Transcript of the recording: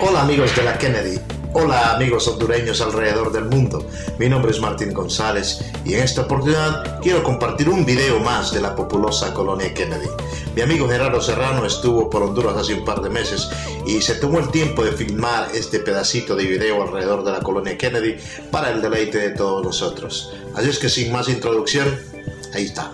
Hola amigos de la Kennedy. Hola amigos hondureños alrededor del mundo. Mi nombre es Martín González y en esta oportunidad quiero compartir un video más de la populosa colonia Kennedy. Mi amigo Gerardo Serrano estuvo por Honduras hace un par de meses y se tomó el tiempo de filmar este pedacito de video alrededor de la colonia Kennedy para el deleite de todos nosotros. Así es que sin más introducción, ahí está.